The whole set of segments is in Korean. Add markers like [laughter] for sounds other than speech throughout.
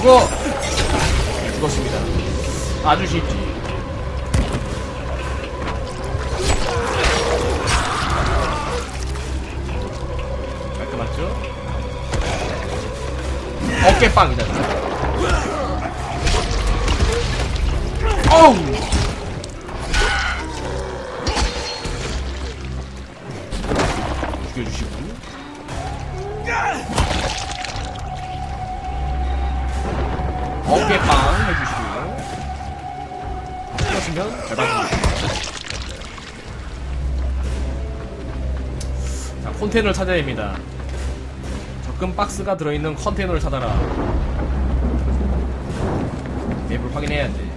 죽어! 죽었습니다. 아주 쉽지. 깔끔하죠? 어깨빵이다. 어우! 어깨빵 해주시고요. 찍었으면 잘 받습니다. 자, 컨테이너를 찾아야 됩니다. 접근 박스가 들어있는 컨테이너를 찾아라. 맵을 확인해야 돼.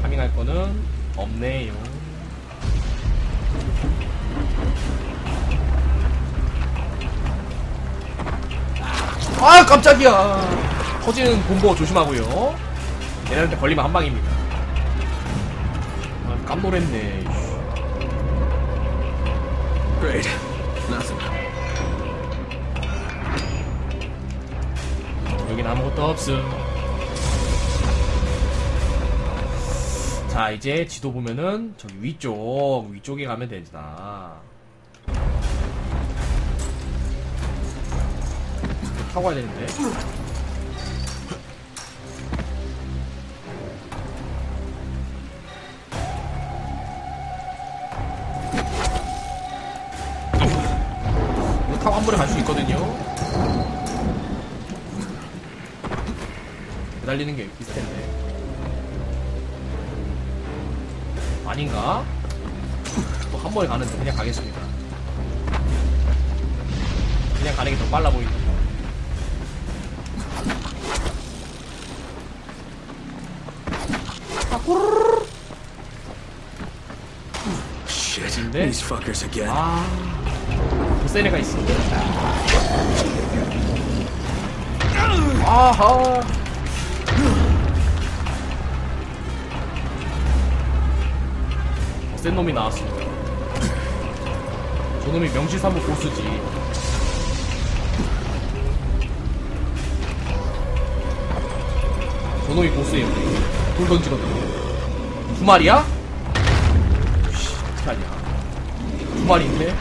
파밍할 거는 없네요. 아 깜짝이야. 터지는 본보 조심하고요. 얘네한테 걸리면 한 방입니다. 아 깜놀했네. Great. Nothing. 여긴 아무것도 없음. 자 이제 지도 보면은 저기 위쪽 위쪽에 가면 되나 타고 가야 되는데. 이거 타고 한 번에 갈 수 있거든요. 매달리는 게 텐데 아닌가? 또 한 번에 가는데 그냥 가겠습니다. 그냥 가는 게 더 빨라 보이네 데? These fuckers again. 아, 더센 애가 있어. 아하. 더센 놈이 나왔습니다. 저 놈이 명실상부 보스지. 저 놈이 보스예요. 돌 던지거든요. 두 마리야? 씨, 어떡하냐. 두 마리인데?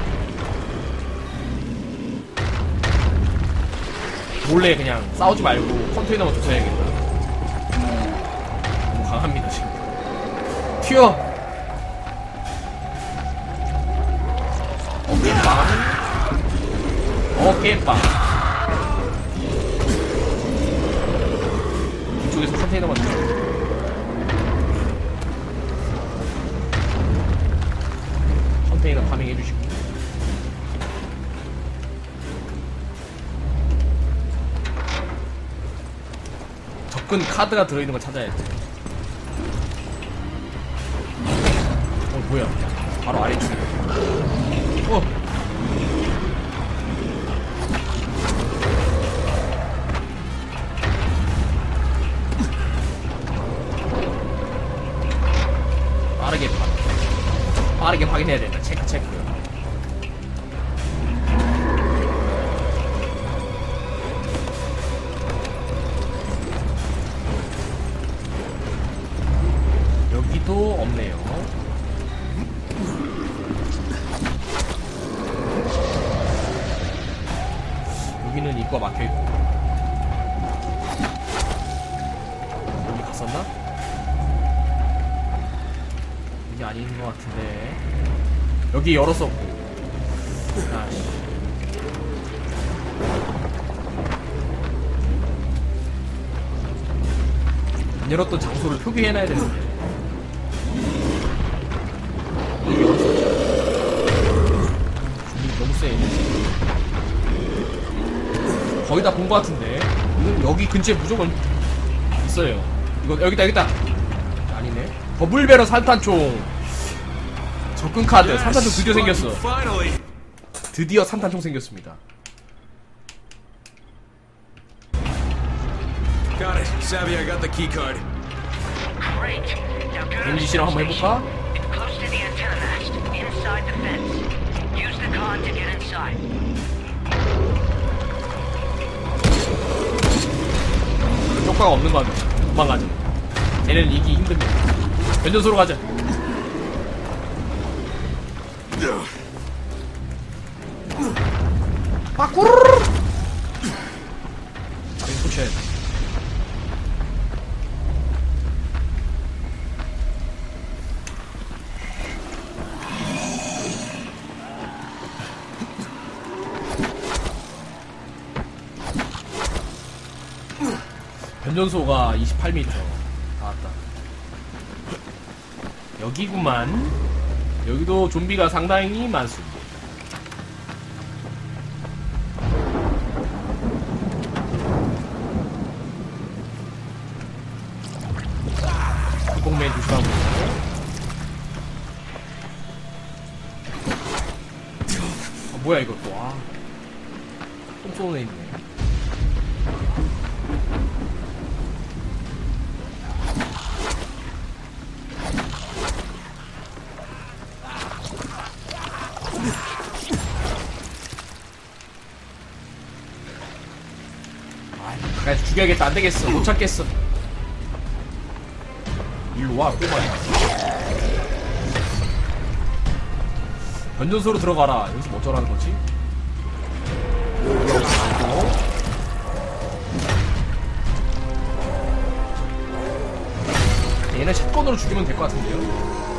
몰래 그냥 싸우지 말고 컨테이너만 조사해야겠다. 너무 강합니다, 지금. 튀어! 어깨빵. 어깨빵. 이쪽에서 컨테이너만 조사 컨테이너 파밍 해주시고. 접근 카드가 들어있는 걸 찾아야 돼. 어, 뭐야. 바로 아래쪽에. 어. 빠르게 확인해야 된다. 체크, 체크. 여기 열었었고. 아씨. 안 열었던 장소를 표기해놔야 되는데. 여기. 준비 너무 세. 거의 다 본 것 같은데. 여기 근처에 무조건 있어요. 이거 여기다 여기다. 아니네. 버블베러 산탄총. 접근 카드. 산탄총 드디어 생겼어. 드디어 산탄총 생겼습니다. The 실험 한번. 해볼까? 효과가 없는 거 같네. 도망가자. 쟤네는 이기 힘듭니다. 변전소로 가자. 아, 이거 붙여야 돼. 변전소가 28m 나왔다. 여기구만 여기도 좀비가 상당히 많습니다 죽여야겠다. 안 되겠어. 못 찾겠어. 일로 와 꼬마야 변전소로 들어가라. 여기서 뭐 어쩌라는 거지? 얘는 샷건으로 죽이면 될 것 같은데요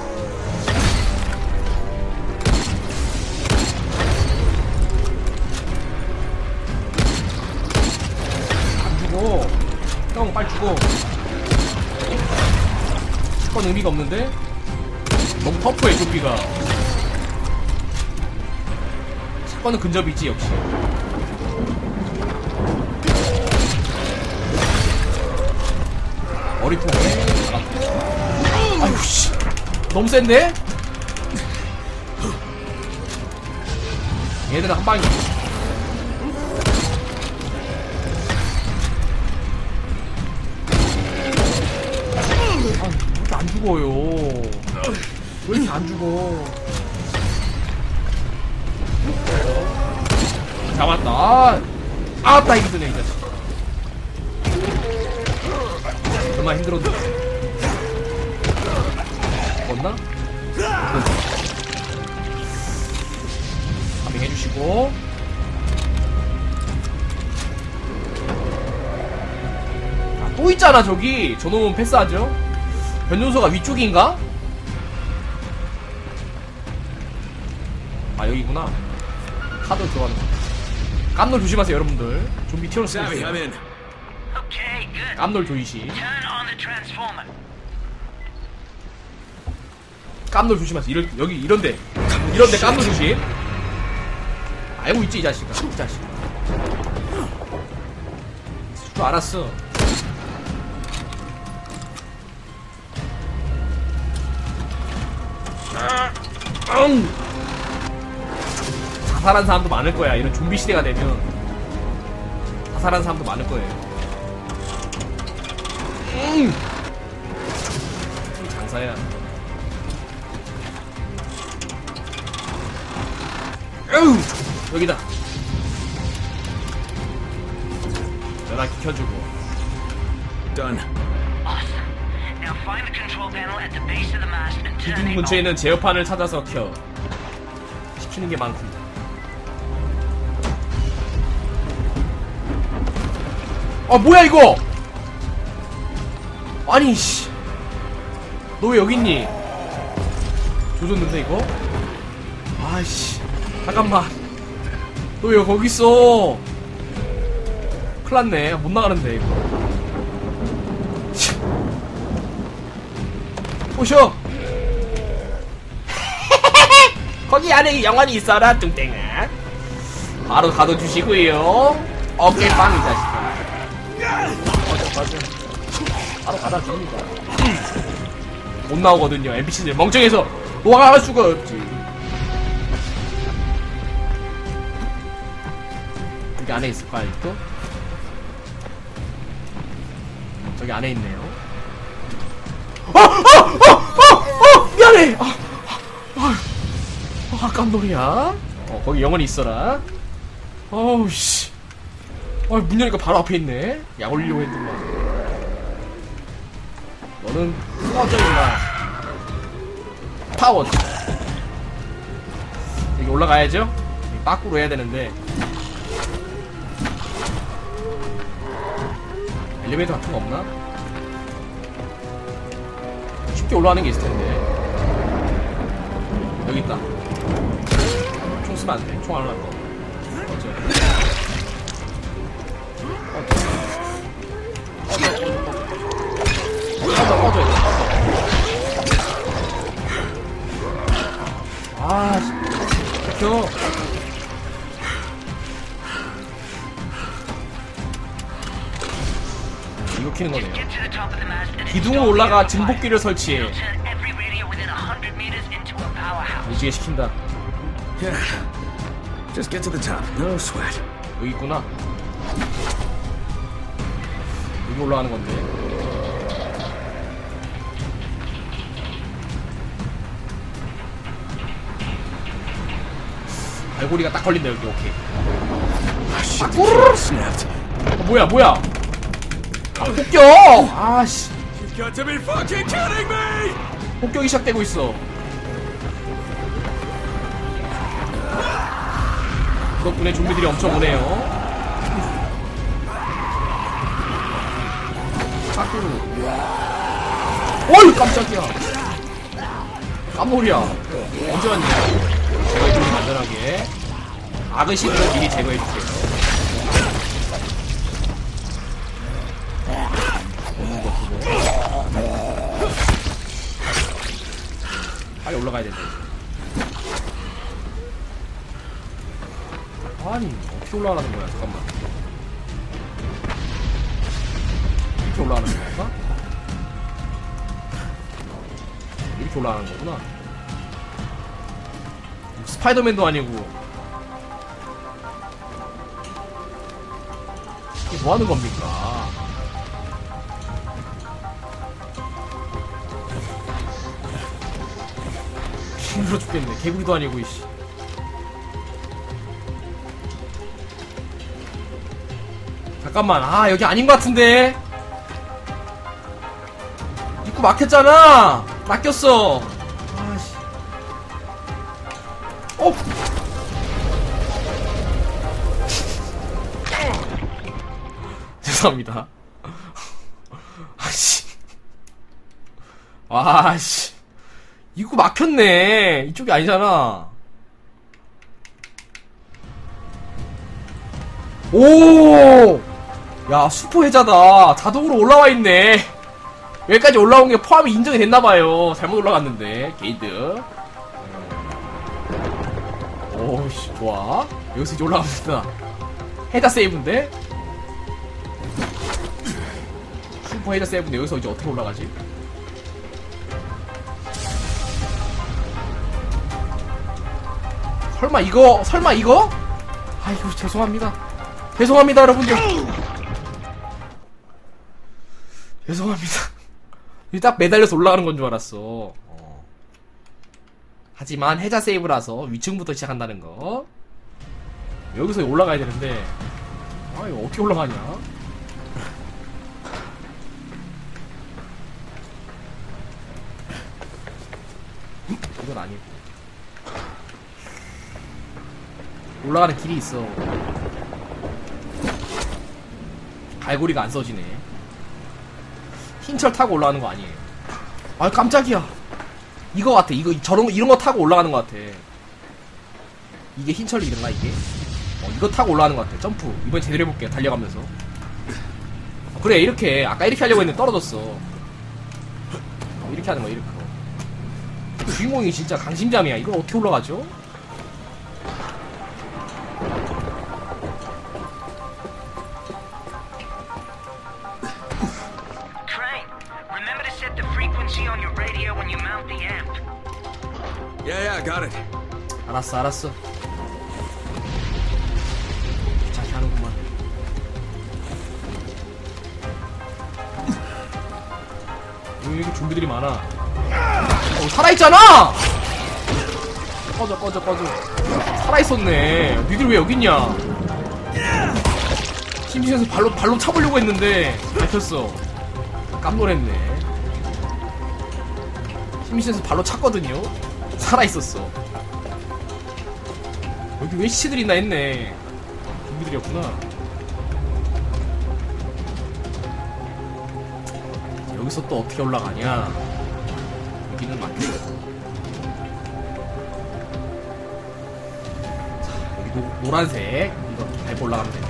빨리 죽어. 샷건 의미가 없는데? 너무 터프해 조비가. 샷건은 근접이 있지 역시. 머리통에 아유 씨. 너무 센데? 얘들은 한 방이 아, 왜 이렇게 안 죽어요? 왜 이렇게 안 죽어? 잡았다. 아, 아따 이거 드네 이 자식. 얼마 힘들었는데. 죽었나? 파밍 해주시고. 아, 또 있잖아 저기. 저놈은 패스하죠. 변전소가 위쪽인가? 아 여기구나. 카드 들어가는 거. 깜놀 조심하세요 여러분들. 좀비 튀어올 수 있어요. 깜놀 조이시. 깜놀 조심하세요. 이럴, 여기 이런데 이런데 깜놀 조심. 알고 있지 이 자식아. 이 자식. 줄 알았어. 응. 자살한 사람도 많을 거야. 이런 좀비 시대가 되면 자살한 사람도 많을 거예요. 응. 장사야. 에우 여기다 전화기 켜주고 Done. 기둥 근처에. 있는 제어판을 찾아서 켜 시키는 게 많습니다 아 뭐야 이거? 아니 씨 너 왜 여기 있니? 조졌는데 이거? 아이씨. 잠깐만. 너 왜 거기 있어? 큰일났네. 못 나가는데 이거 오셔. [laughs] 거기 안에 영원히 있어라 뚱땡아. 바로 가둬주시고요. 어깨 빵 이 자식아. 맞아 맞아 바로 가둬줍니다. 못 나오거든요. NPC들 멍청해서 도망갈 수가 없지. 여기 안에 있을까 아직도? 저기 안에 있네요 아! 아! 아! 아! 아! 미안해! 아, 아, 아, 깜놀이야. 어 거기 영원히 있어라 어우 씨 어, 문 여니까 바로 앞에 있네 약 올리려고 했더만 너는 꺼져 임마 파워 여기 올라가야죠 빠꾸로 해야 되는데 엘리베이터 같은 거 없나? 쉽게 올라가는 게 있을 텐데 여기 있다 총 쓰면 안돼 총안 올라갈 거 어째 꺼져 꺼져 꺼져 아 씨. 켜 이거 키는 거네요 기둥을 올라가 증폭기를 설치해 It'll turn every radio within 100 meters into a powerhouse. 무지개 시킨다. 여기 있구나 여기 올라가는 건데 갈고리가 딱 걸린다 여기 오케이 Ah. 어, 뭐야 뭐야 아 폭격 아씨 got to be fucking kidding me! 폭격이 시작되고 있어. 그 덕분에 좀비들이 엄청 오네요. 밖으로. 어이 깜짝이야. 깜놀이야. 언제 왔냐? 제거해주면 안전하게. 아그시들을 미리 제거해줄게요 올라가야 된다 이제. 아니 어떻게 올라가는 거야? 잠깐만. 이렇게 올라가는 건가? 이렇게 올라가는 거구나. 스파이더맨도 아니고. 이게 뭐 하는 겁니까? 힘들어 죽겠네. 개구리도 아니고, 이씨. 잠깐만, 아, 여기 아닌 것 같은데? 입구 막혔잖아! 막혔어! 아씨. 어! [laughs] 죄송합니다. [laughs] 아씨. 아씨. 입구 막혔네. 이쪽이 아니잖아. 오! 야, 슈퍼 혜자다. 자동으로 올라와 있네. 여기까지 올라온 게 포함이 인정이 됐나봐요. 잘못 올라갔는데. 게이드. 오씨, 좋아. 여기서 이제 올라갑니다. 혜자 세이브인데? 슈퍼 해자 세이브인데 여기서 이제 어떻게 올라가지? 설마 이거? 설마 이거? 아이고 죄송합니다. 죄송합니다 여러분들. 죄송합니다. 이딱 매달려서 올라가는 건 줄 알았어 어. 하지만 해자 세이브라서 위층부터 시작한다는 거. 여기서 올라가야 되는데. 아 이거 어떻게 올라가냐? [laughs] 이건 아니고 올라가는 길이 있어. 갈고리가 안 써지네. 흰철 타고 올라가는 거 아니에요. 아 깜짝이야. 이거 같아. 이거 저런 거 이런 거 타고 올라가는 거 같아. 이게 흰철 이런가 이게? 어, 이거 타고 올라가는 거 같아. 점프. 이번 제대로 해볼게요. 달려가면서. 어, 그래 이렇게 아까 이렇게 하려고 했는데 떨어졌어. 어, 이렇게 하는 거 이렇게. 주인공이 진짜 강심장이야. 이걸 어떻게 올라가죠? 알았어, 알았어. 귀찮게 하는구만. 여기 좀비들이 많아. 어, 살아있잖아! 꺼져 꺼져 꺼져 살아있었네 니들 왜 여기 있냐 심심해서 발로 발로 차보려고 했는데 밟혔어 깜놀했네 심심해서 발로 찼거든요 살아있었어 여기 왜 시체들이 있나 했네? 좀비들이었구나. 여기서 또 어떻게 올라가냐? 여기는 막혀있고 자 여기 노, 노란색. 이거 밟고 올라가면 됩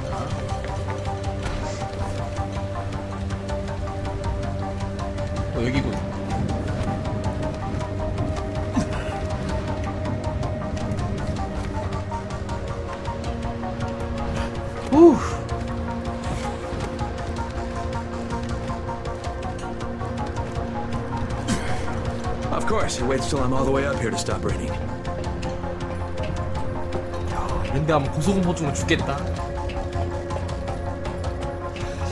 course, it waits till I'm all the way up here to stop raining. 야, 이런데 하면 고소공포증으로 죽겠다.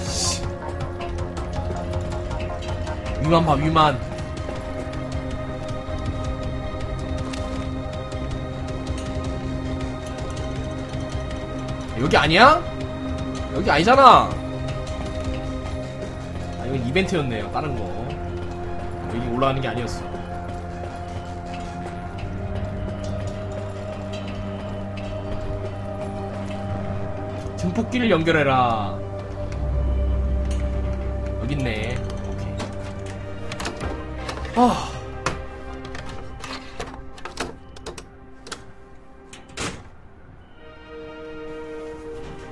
씨. 위만 봐, 위만. 여기 아니야? 여기 아니잖아. 아, 이건 이벤트였네요. 다른 거. 여기 올라가는 게 아니었어. 증폭기를 연결해라. 여기 있네. 오케이. 아.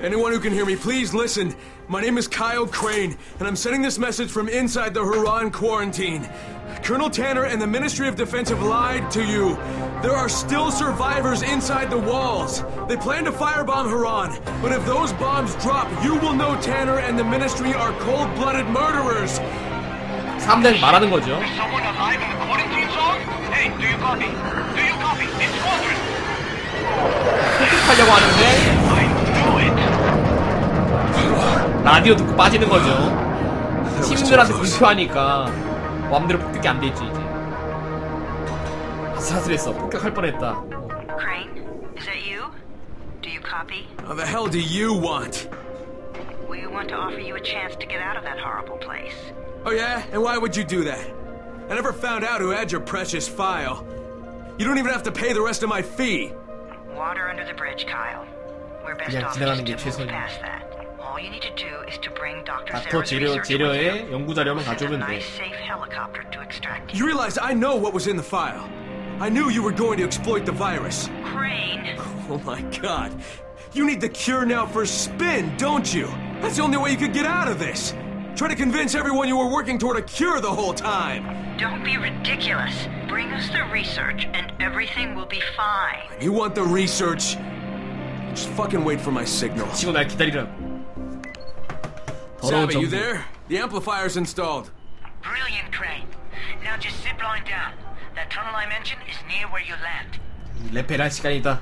Anyone who can hear me, please listen. My name is Kyle Crane, and I'm sending this message from inside the Huron quarantine. Colonel Tanner and the Ministry of Defense have lied to you. There are still survivors inside the walls. They plan to firebomb Huron, but if those bombs drop, you will know Tanner and the Ministry are cold-blooded murderers. 사람들 말하는 거죠. Is someone alive in the quarantine zone? Hey, do you copy? Do you copy? It's Squadron! 폭격하려고 하는데 I knew it! 라디오 듣고 빠지는 거죠. 시민들한테 불표하니까 마음대로 폭격이 안 되지 이제. 사슬했어. 폭격할 뻔했다. 어. Crane, is that you? Do you copy? How the hell do you want? We want to offer you a chance to get out of that horrible place. Oh yeah? And why would you do that? I never found out who had your precious file. You don't even have to pay the rest of my fee. Water under the bridge, Kyle. We're best 그냥 off 지나가는 just 게 to move 최선이야. past that. All you need to do is to bring Dr. 닥터 Zera's 재료 research with 재료에 you. 연구 자료만 Send a 가져오면 돼. nice, safe helicopter to extract You you. realize I know what was in the file. I knew you were going to exploit the virus. Crane! [laughs] Oh my god. You need the cure now for spin, don't you? That's the only way you could get out of this. Try to convince everyone you were working toward a cure the whole time. Don't be ridiculous. Bring us the research and everything will be fine. You want the research? Just fucking wait for my signal. 치고 날 기다리라고. 더러운 Savvy, you 정보. there? The amplifier's installed. Brilliant, Crane. Now just zip line down. That tunnel I mentioned is near where you land. 레페랄 시간이다.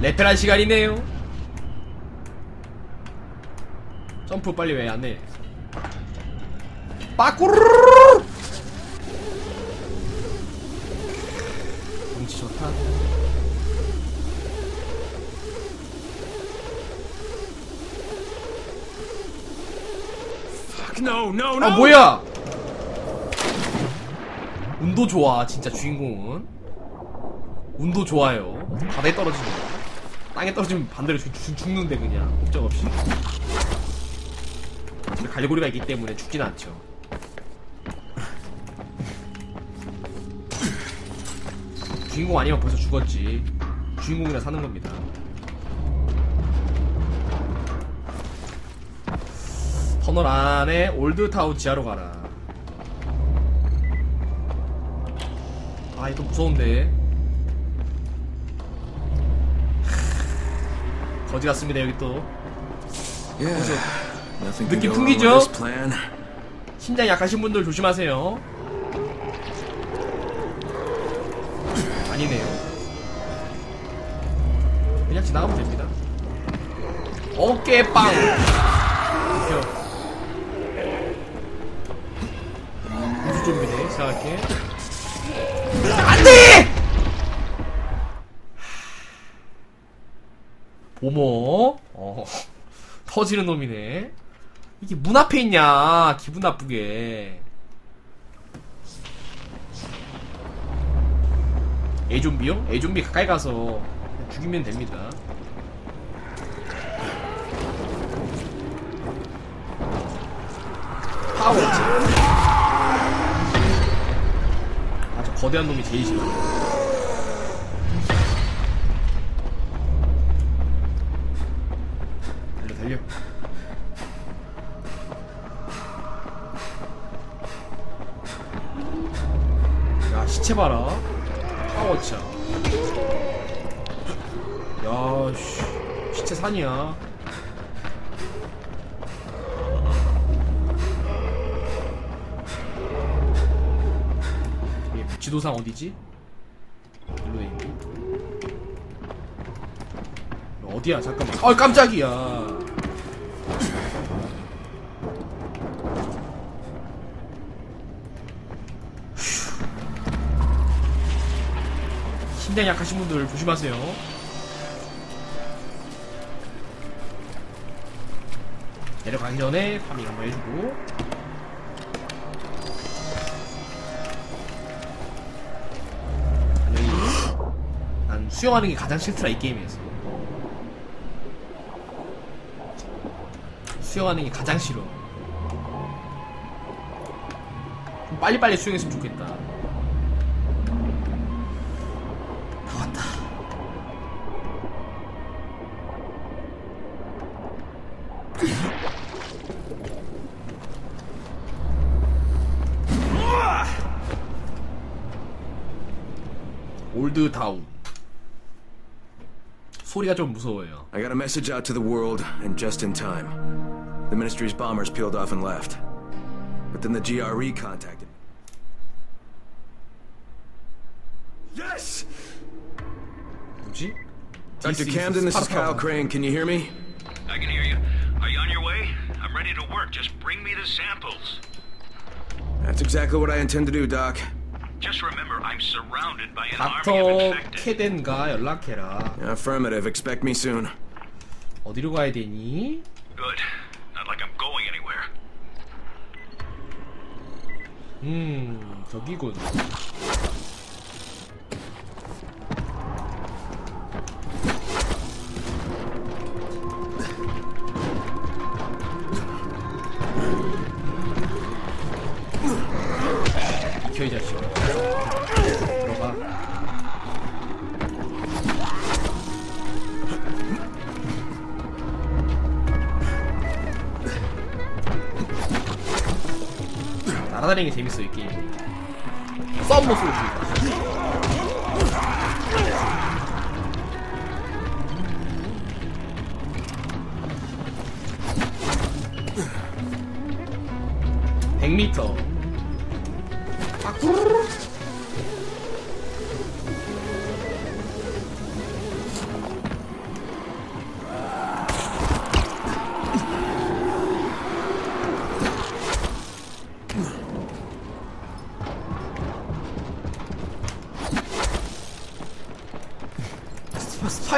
레페랄 시간이네요. 점프 빨리 왜 안 해? 빠꾸르르르! 경치 좋다. Fuck, no, no, no! 아 뭐야? 운도 좋아 진짜 주인공은. 운도 좋아요. 바다에 떨어지는 거. 땅에 떨어지면 반대로 죽, 죽, 죽는데 그냥 목적 없이. 갈고리가 있기 때문에 죽진 않죠. 주인공 아니면 벌써 죽었지. 주인공이라 사는 겁니다. 터널 안에 올드타운 지하로 가라. 아, 이거 무서운데. 거지 같습니다, 여기 또. Yeah. 느낌 풍기죠? 심장 약하신 분들 조심하세요. 아니네요. 그냥 지나가면 됩니다. 어깨빵! 이렇게. 우주 좀비네, 생각할 어머, 어, 터지는 놈이네. 이게 문 앞에 있냐, 기분 나쁘게. 애좀비요? 애좀비 가까이 가서 죽이면 됩니다. 파워치. 아주 거대한 놈이 제일 싫어. 달려. 야, 시체 봐라. 파워차. 야, 씨. 시체 산이야. 얘 지도상 어디지? 일로 있니? 어디야? 잠깐만. 아, 깜짝이야. 심장 약하신 분들 조심하세요. 내려가기 전에 파밍 한번 해주고. 난 수영하는 게 가장 싫더라 이 게임에서. 수영하는 게 가장 싫어. 좀 빨리빨리 수영했으면 좋겠다. 다 올드타운. 소리가 좀 무서워요. I got a message out to the world, and just in time. The Ministry's bombers peeled off and left. But then the GRE contacted me. Yes! 뭐지? Dr. Camden, this is Kyle Crane. Can you hear me? I can hear you. Are you on your way? I'm ready to work. Just bring me the samples. That's exactly what I intend to do, Doc. Just remember, I'm surrounded by an army of 닥터 infected. 캐덴가 연락해라. Affirmative. Expect me soon. 어디로 가야 되니? Good. Not like I'm going anywhere. 음, 저기군. 게 재밌어 이 게임. 썸머 쏠수 있다. (100m) 파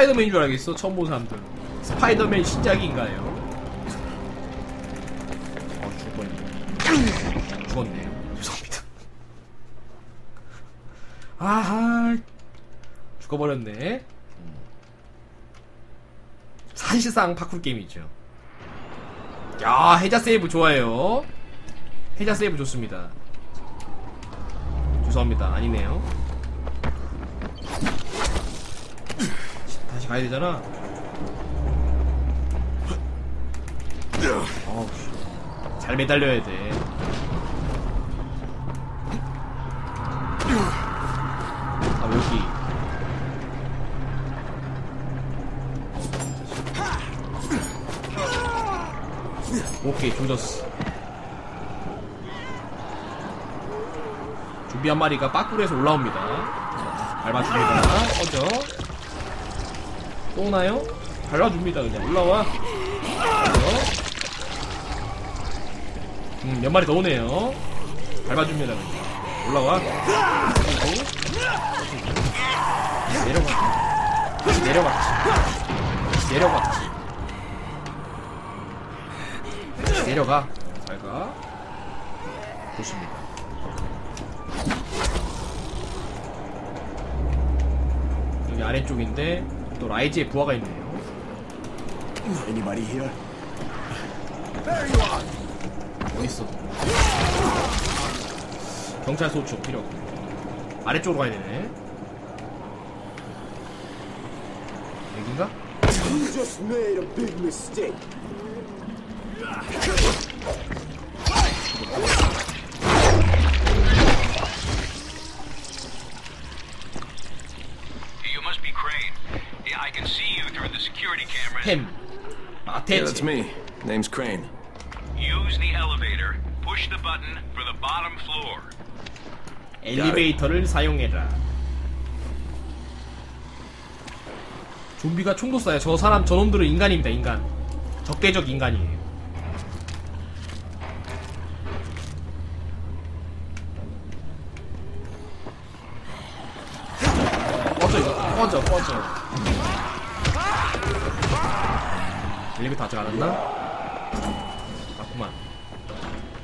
스파, 스파이더맨인 줄 알겠어 처음 본 사람들. 스파이더맨 신작인가요? 어 죽었네. 죽었네요 죄송합니다. 아하. 죽어버렸네. 사실상 파쿠르 게임이죠. 야 혜자 세이브 좋아요. 혜자 세이브 좋습니다. 죄송합니다. 아니네요 다시 가야 되잖아. 어우, 씨. 잘 매달려야 돼. 아, 여기. 오케이, 조졌어. 준비 한 마리가 빠꾸에서 올라옵니다. 밟아줍니다. 오나요? 밟아줍니다 그냥. 올라와? 음, 몇 마리 더 오네요. 밟아줍니다 그냥. 올라와. 내려가 내려가 내려가 내려가. 잘가. 좋습니다. 여기 아래쪽인데 또 라이즈의 부하가 있네요 Anybody here? 어딨어 경찰 소추 필요 없고 아래쪽으로 가야 되네 여긴가? You just made a big mistake. You must be Crane. Yeah, I can see you through the 햄 Yeah, that's me. Name's Crane. Use the elevator. Push the button for the bottom floor. 엘리베이터를 사용해라. 좀비가 총도 쏴요. 저 사람, 저놈들은 인간입니다, 인간. 적대적 인간이에요. 꺼져, 이거. 꺼져, 꺼져. 엘리베이터 아직 안 왔나? 맞구만.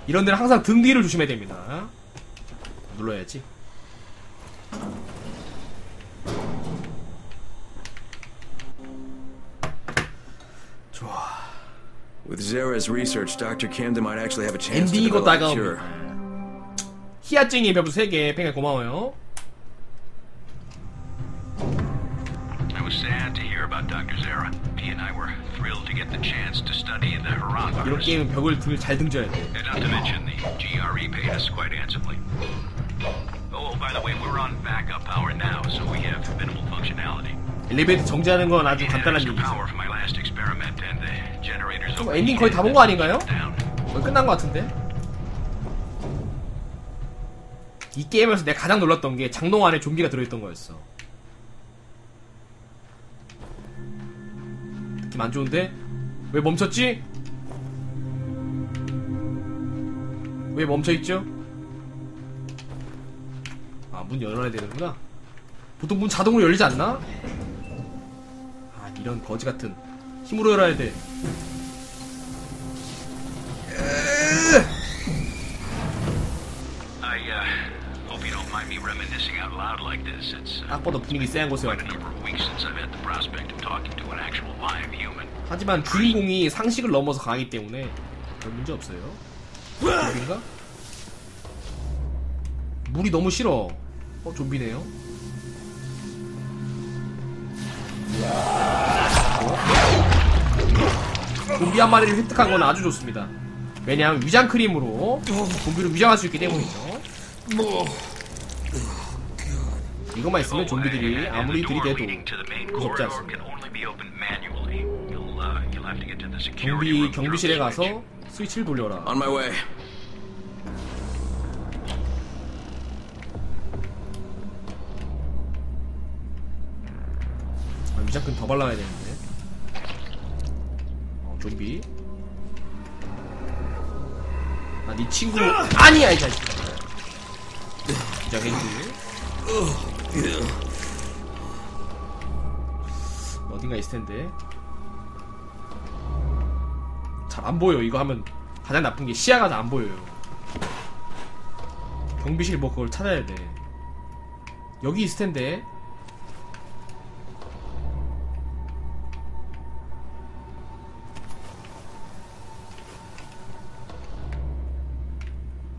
이런 데는 항상 등 뒤를 조심해야 됩니다. 눌러야지. With Zara's research, Dr. Camden might actually have a chance to develop a cure. 희야증이 별부 3개, 팽에 고마워요. I was sad to hear about Dr. Zara. 이런. 게임은 벽을 들, 잘 등져야 돼. And not to mention the GRE paid us quite handsomely. Oh, by the way, we're on backup power now, so we have minimal functionality. 엘리베이터 정지하는 건 아주 간단한 일이죠. 그럼 엔딩 거의 다 본 거 아닌가요? 거의 끝난 거 같은데? 이 게임에서 내가 가장 놀랐던 게 장롱 안에 좀비가 들어있던 거였어. 느낌 안 좋은데? 왜 멈췄지? 왜 멈춰있죠? 아, 문 열어야 되는구나. 보통 문 자동으로 열리지 않나? 아, 이런 거지 같은. 힘으로 열어야 돼. I uh, hope you don't mind me reminiscing out loud like this. It's uh, 딱 봐도 분위기 쎄한 곳에 왔네. 하지만 주인공이 상식을 넘어서 강하기 때문에 별 문제 없어요. 좀비인가? 물이 너무 싫어. 어, 좀비네요. 좀비 한 마리를 획득한 건 아주 좋습니다. 왜냐하면 위장 크림으로 좀비를 위장할 수 있기 때문이죠. 이것만 있으면 좀비들이 아무리 들이대도 무섭지 않습니다. 경비 경비실에. 가서 스위치를 돌려라. On my way. 아, 위장근 더 발라야 되는데. 어, 좀비. 아, 네 친구. 아니야, 이 자식. 위장 핸드. 어딘가 있을 텐데. 잘 안 보여. 이거 하면 가장 나쁜 게 시야가 잘안 보여요. 경비실 뭐 그걸 찾아야 돼. 여기 있을 텐데.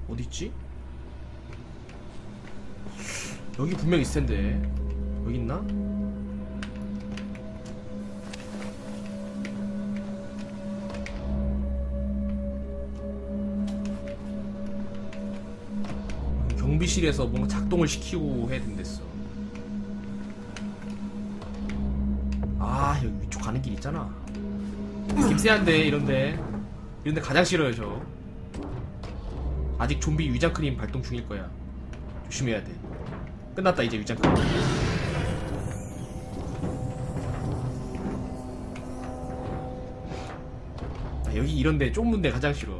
어딨지? 여기 분명 있을 텐데 여기 있나? 경비실에서 뭔가 작동을 시키고 해야 된댔어 아 여기 위쪽 가는 길 있잖아 김세한데 이런데 이런데 가장 싫어요 저 아직 좀비 위장 크림 발동 중일 거야. 조심해야 돼. 끝났다 이제 위장 크림. 아, 여기 이런데 좁은데 가장 싫어.